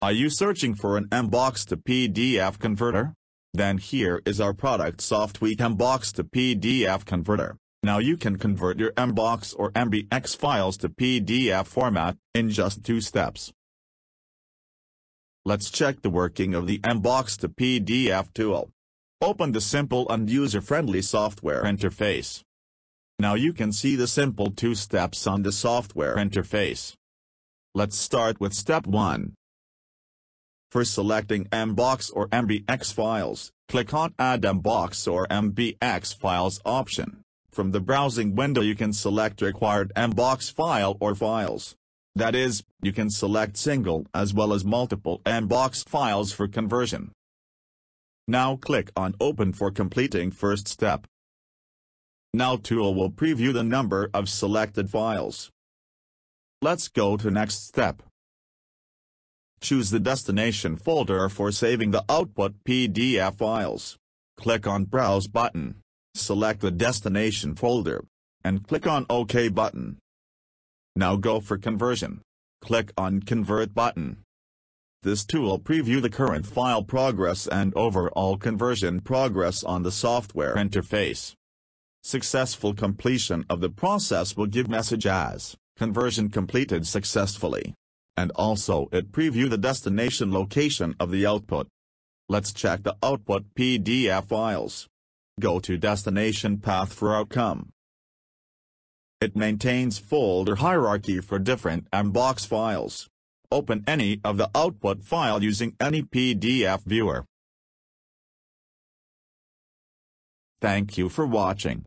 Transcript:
Are you searching for an MBOX to PDF converter? Then here is our product SoftTweak MBOX to PDF converter. Now you can convert your MBOX or MBX files to PDF format in just two steps. Let's check the working of the MBOX to PDF tool. Open the simple and user-friendly software interface. Now you can see the simple two steps on the software interface. Let's start with step 1. For selecting MBOX or MBX files, click on Add MBOX or MBX files option. From the browsing window you can select required MBOX file or files. That is, you can select single as well as multiple MBOX files for conversion. Now click on Open for completing first step. Now tool will preview the number of selected files. Let's go to next step. Choose the destination folder for saving the output PDF files. Click on Browse button. Select the destination folder. And click on OK button. Now go for conversion. Click on Convert button. This tool preview the current file progress and overall conversion progress on the software interface. Successful completion of the process will give message as, conversion completed successfully. And also it preview the destination location of the output. Let's check the output PDF files. Go to destination path for outcome. It maintains folder hierarchy for different MBOX files. Open any of the output file using any PDF viewer. Thank you for watching.